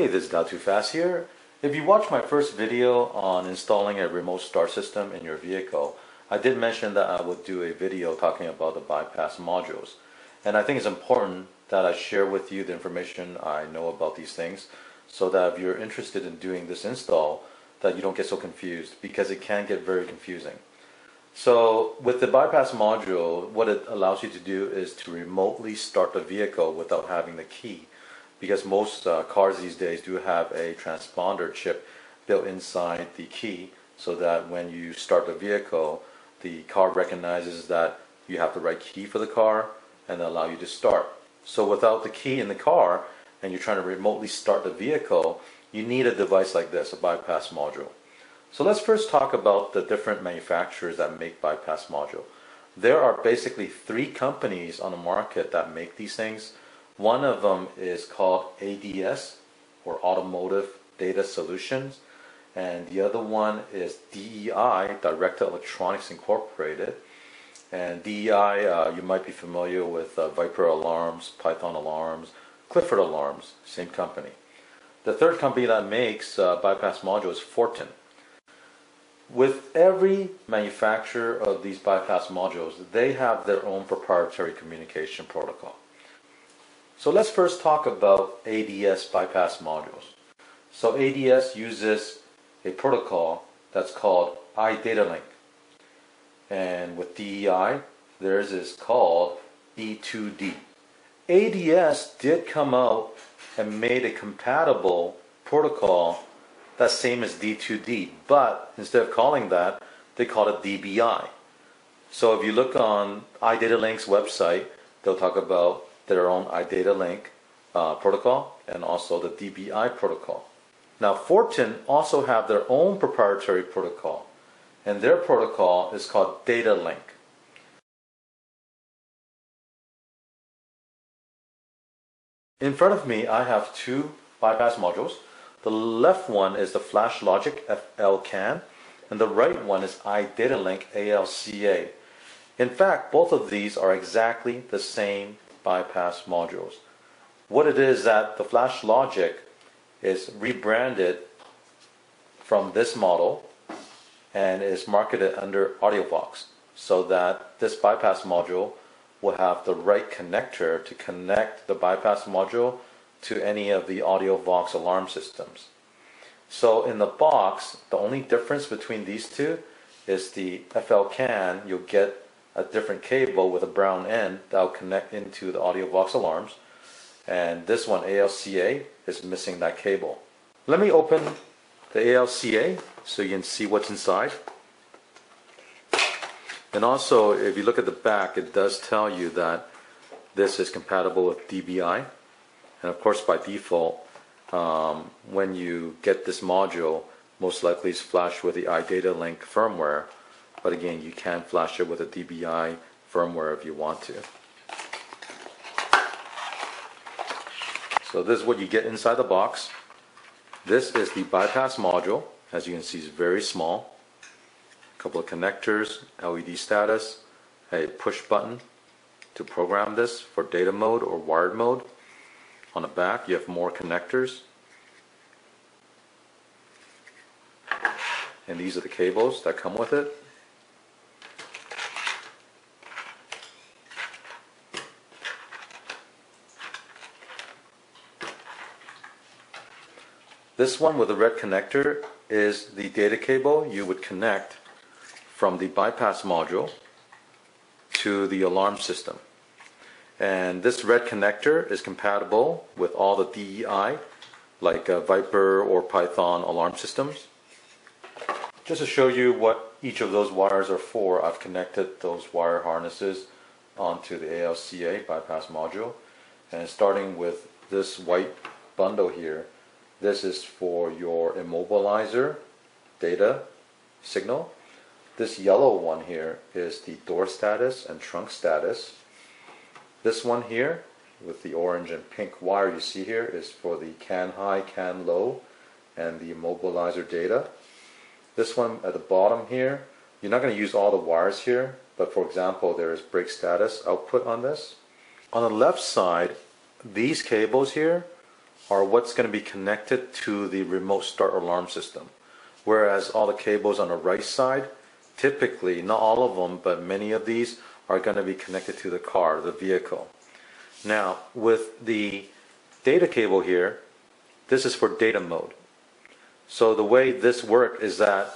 Hey, this is Dial2Fast here. If you watched my first video on installing a remote start system in your vehicle, I did mention that I would do a video talking about the bypass modules. And I think it's important that I share with you the information I know about these things so that if you're interested in doing this install, that you don't get so confused because it can get very confusing. So with the bypass module, what it allows you to do is to remotely start the vehicle without having the key because most uh, cars these days do have a transponder chip built inside the key so that when you start the vehicle, the car recognizes that you have the right key for the car and allow you to start. So without the key in the car and you're trying to remotely start the vehicle, you need a device like this, a bypass module. So let's first talk about the different manufacturers that make bypass module. There are basically three companies on the market that make these things. One of them is called ADS, or Automotive Data Solutions, and the other one is DEI, Directed Electronics Incorporated. And DEI, uh, you might be familiar with uh, Viper Alarms, Python Alarms, Clifford Alarms, same company. The third company that makes uh, bypass modules is Fortin. With every manufacturer of these bypass modules, they have their own proprietary communication protocol. So let's first talk about ADS bypass modules. So ADS uses a protocol that's called iDataLink. And with DEI, theirs is called D2D. ADS did come out and made a compatible protocol that's same as D2D, but instead of calling that, they call it DBI. So if you look on iDataLink's website, they'll talk about their own iDataLink uh, protocol and also the DBI protocol. Now Fortin also have their own proprietary protocol and their protocol is called DataLink. In front of me I have two bypass modules. The left one is the FlashLogic FL-CAN and the right one is iDataLink ALCA. In fact, both of these are exactly the same bypass modules. What it is that the flash logic is rebranded from this model and is marketed under AudioVox so that this bypass module will have the right connector to connect the bypass module to any of the AudioVox alarm systems. So in the box, the only difference between these two is the FL-CAN, you'll get a different cable with a brown end that will connect into the AudioVox alarms. And this one, ALCA, is missing that cable. Let me open the ALCA so you can see what's inside. And also, if you look at the back, it does tell you that this is compatible with DBI. And of course, by default, um, when you get this module, most likely it's flashed with the iDataLink firmware but again, you can flash it with a DBI firmware if you want to. So this is what you get inside the box. This is the bypass module. As you can see, it's very small. A couple of connectors, LED status, a push button to program this for data mode or wired mode. On the back, you have more connectors. And these are the cables that come with it. This one with the red connector is the data cable you would connect from the bypass module to the alarm system. And this red connector is compatible with all the DEI like uh, Viper or Python alarm systems. Just to show you what each of those wires are for, I've connected those wire harnesses onto the ALCA bypass module. And starting with this white bundle here, this is for your immobilizer data signal. This yellow one here is the door status and trunk status. This one here with the orange and pink wire you see here is for the CAN high, CAN low and the immobilizer data. This one at the bottom here, you're not going to use all the wires here, but for example there is brake status output on this. On the left side, these cables here are what's going to be connected to the remote start alarm system. Whereas all the cables on the right side, typically, not all of them, but many of these are going to be connected to the car, the vehicle. Now, with the data cable here, this is for data mode. So the way this works is that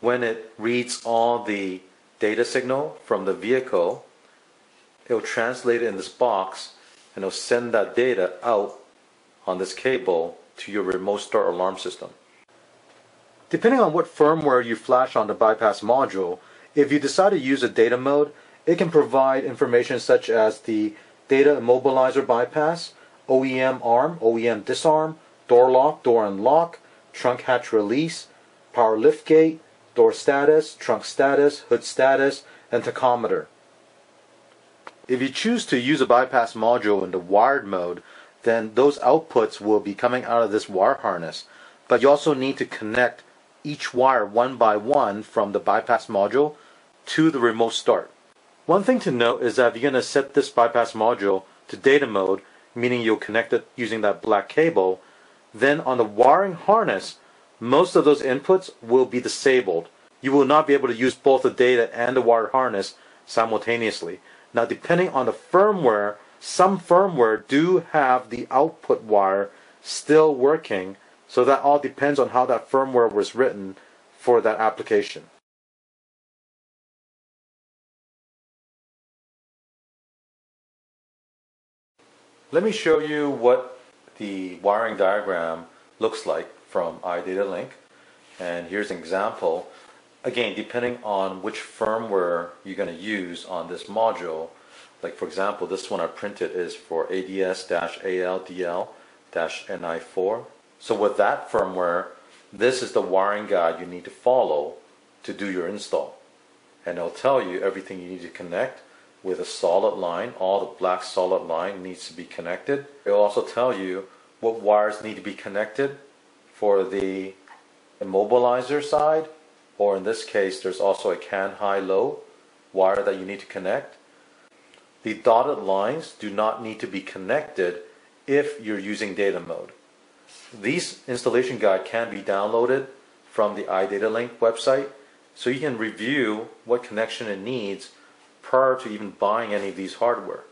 when it reads all the data signal from the vehicle, it'll translate it in this box and it'll send that data out on this cable to your remote start alarm system. Depending on what firmware you flash on the bypass module, if you decide to use a data mode, it can provide information such as the data immobilizer bypass, OEM arm, OEM disarm, door lock, door unlock, trunk hatch release, power lift gate, door status, trunk status, hood status, and tachometer. If you choose to use a bypass module in the wired mode, then those outputs will be coming out of this wire harness. But you also need to connect each wire one by one from the bypass module to the remote start. One thing to note is that if you're going to set this bypass module to data mode, meaning you'll connect it using that black cable, then on the wiring harness, most of those inputs will be disabled. You will not be able to use both the data and the wire harness simultaneously. Now, depending on the firmware, some firmware do have the output wire still working, so that all depends on how that firmware was written for that application. Let me show you what the wiring diagram looks like from iDataLink. And here's an example. Again, depending on which firmware you're going to use on this module, like for example, this one I printed is for ADS-ALDL-NI4. So with that firmware, this is the wiring guide you need to follow to do your install. And it'll tell you everything you need to connect with a solid line. All the black solid line needs to be connected. It'll also tell you what wires need to be connected for the immobilizer side, or in this case, there's also a CAN high-low wire that you need to connect. The dotted lines do not need to be connected if you're using data mode. These installation guide can be downloaded from the iDataLink website, so you can review what connection it needs prior to even buying any of these hardware.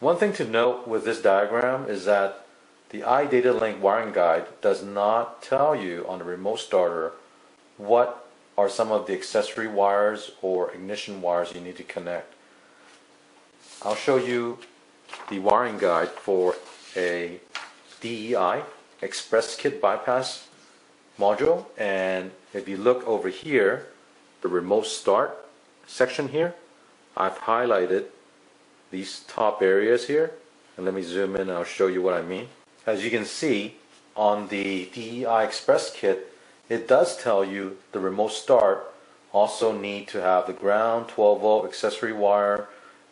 One thing to note with this diagram is that the iDataLink wiring guide does not tell you on the remote starter what are some of the accessory wires or ignition wires you need to connect. I'll show you the wiring guide for a DEI XpressKit Bypass module. And if you look over here the remote start section here I've highlighted these top areas here. And let me zoom in and I'll show you what I mean. As you can see on the DEI XpressKit it does tell you the remote start also need to have the ground 12 volt accessory wire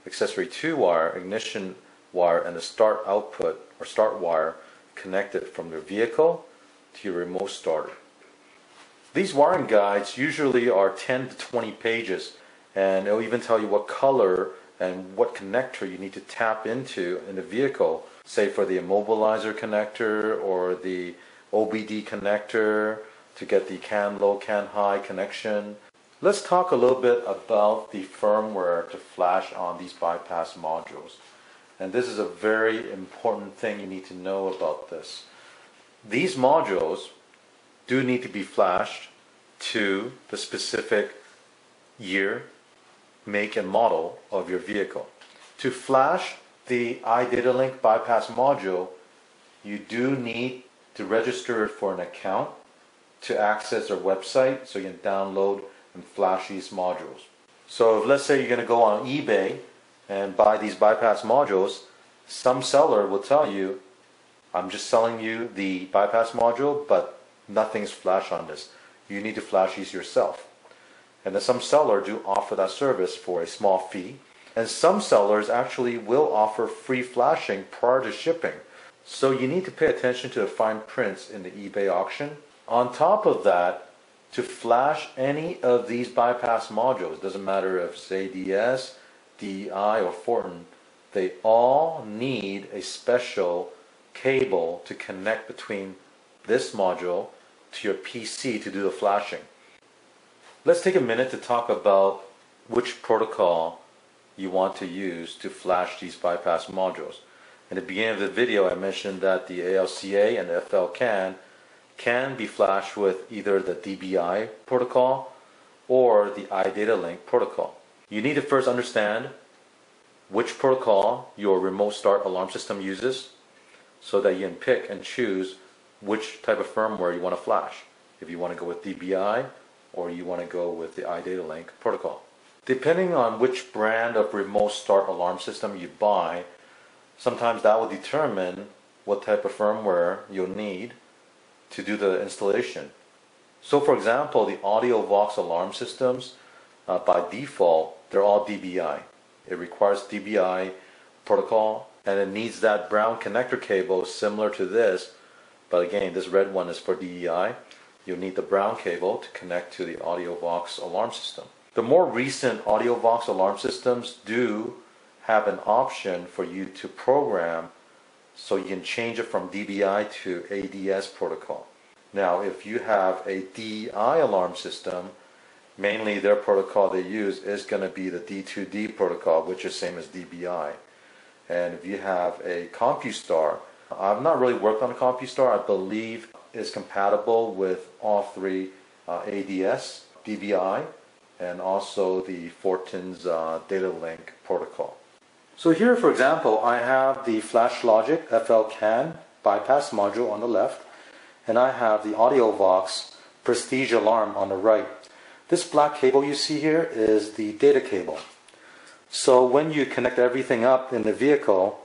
accessory 2 wire ignition wire and the start output or start wire connected from your vehicle to your remote starter. These wiring guides usually are 10 to 20 pages and it'll even tell you what color and what connector you need to tap into in the vehicle say for the immobilizer connector or the OBD connector to get the CAN low CAN high connection let's talk a little bit about the firmware to flash on these bypass modules and this is a very important thing you need to know about this these modules do need to be flashed to the specific year make and model of your vehicle. To flash the iDataLink bypass module, you do need to register it for an account to access our website so you can download and flash these modules. So if let's say you're going to go on eBay and buy these bypass modules, some seller will tell you, I'm just selling you the bypass module, but nothing's flash on this. You need to flash these yourself. And then some sellers do offer that service for a small fee. And some sellers actually will offer free flashing prior to shipping. So you need to pay attention to the fine prints in the eBay auction. On top of that, to flash any of these bypass modules, doesn't matter if it's ADS, DEI, or Fortin, they all need a special cable to connect between this module to your PC to do the flashing. Let's take a minute to talk about which protocol you want to use to flash these bypass modules. In the beginning of the video I mentioned that the ALCA and FLCAN can be flashed with either the DBI protocol or the iDataLink protocol. You need to first understand which protocol your remote start alarm system uses so that you can pick and choose which type of firmware you want to flash. If you want to go with DBI or you want to go with the iDataLink protocol. Depending on which brand of remote start alarm system you buy, sometimes that will determine what type of firmware you'll need to do the installation. So for example, the AudioVox alarm systems, uh, by default, they're all DBI. It requires DBI protocol and it needs that brown connector cable similar to this but again this red one is for DEI you'll need the brown cable to connect to the AudioVox alarm system the more recent AudioVox alarm systems do have an option for you to program so you can change it from DBI to ADS protocol now if you have a DEI alarm system mainly their protocol they use is going to be the D2D protocol which is same as DBI and if you have a CompuStar, I've not really worked on a CompuStar. I believe is compatible with all three uh, ADS, DBI, and also the Fortin's uh, data link protocol. So here, for example, I have the FlashLogic FL-CAN bypass module on the left, and I have the AudioVox Prestige alarm on the right. This black cable you see here is the data cable. So when you connect everything up in the vehicle,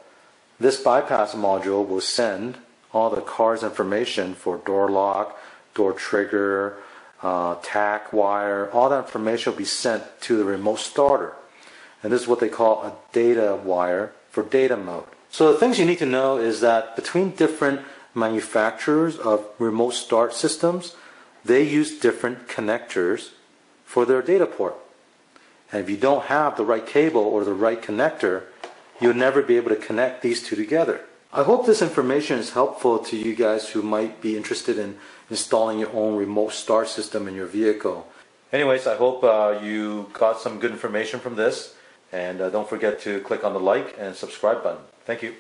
this bypass module will send all the car's information for door lock, door trigger, uh, tach wire, all that information will be sent to the remote starter. And this is what they call a data wire for data mode. So the things you need to know is that between different manufacturers of remote start systems, they use different connectors for their data port. And if you don't have the right cable or the right connector, you'll never be able to connect these two together. I hope this information is helpful to you guys who might be interested in installing your own remote start system in your vehicle. Anyways, I hope uh, you got some good information from this. And uh, don't forget to click on the like and subscribe button. Thank you.